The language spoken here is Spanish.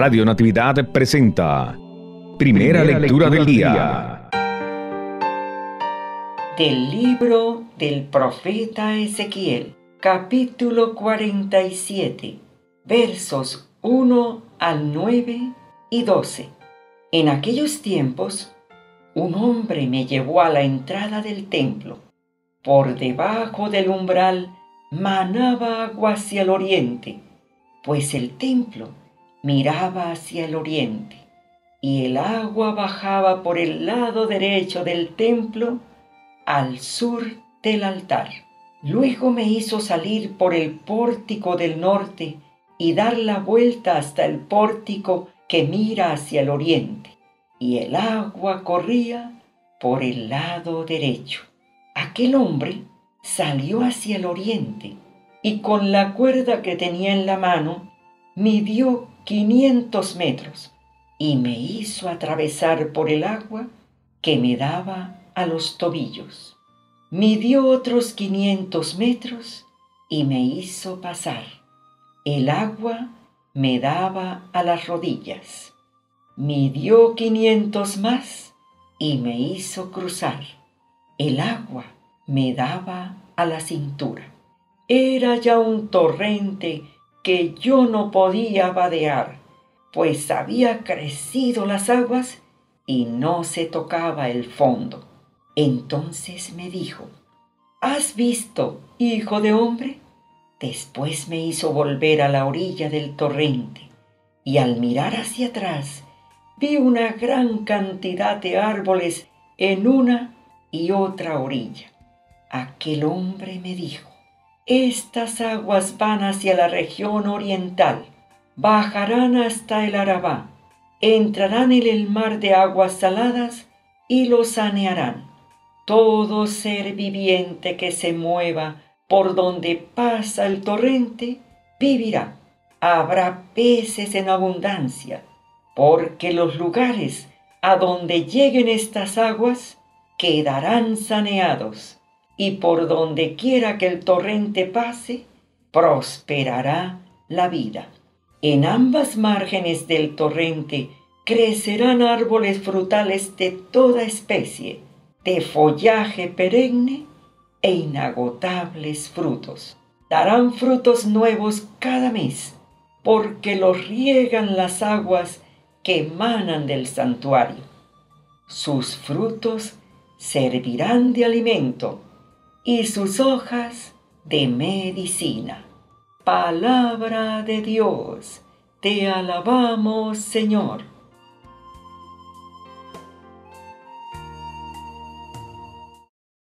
Radio Natividad presenta Primera, lectura, del día. Del libro del profeta Ezequiel, capítulo 47, versos 1 al 9 y 12. En aquellos tiempos, un hombre me llevó a la entrada del templo. Por debajo del umbral manaba agua hacia el oriente, pues el templo miraba hacia el oriente, y el agua bajaba por el lado derecho del templo al sur del altar. Luego me hizo salir por el pórtico del norte y dar la vuelta hasta el pórtico que mira hacia el oriente, y el agua corría por el lado derecho. Aquel hombre salió hacia el oriente y con la cuerda que tenía en la mano midió 500 metros y me hizo atravesar por el agua que me daba a los tobillos. Midió otros 500 metros y me hizo pasar. El agua me daba a las rodillas. Midió 500 más y me hizo cruzar. El agua me daba a la cintura. Era ya un torrente que yo no podía vadear, pues había crecido las aguas y no se tocaba el fondo. Entonces me dijo, ¿Has visto, hijo de hombre? Después me hizo volver a la orilla del torrente y al mirar hacia atrás vi una gran cantidad de árboles en una y otra orilla aquel hombre me dijo, estas aguas van hacia la región oriental, bajarán hasta el Arabá, entrarán en el mar de aguas saladas y lo sanearán. Todo ser viviente que se mueva por donde pasa el torrente vivirá. Habrá peces en abundancia, porque los lugares a donde lleguen estas aguas quedarán saneados y por donde quiera que el torrente pase, prosperará la vida. En ambas márgenes del torrente crecerán árboles frutales de toda especie, de follaje perenne e inagotables frutos. Darán frutos nuevos cada mes, porque los riegan las aguas que emanan del santuario. Sus frutos servirán de alimento y sus hojas de medicina. Palabra de Dios, te alabamos Señor.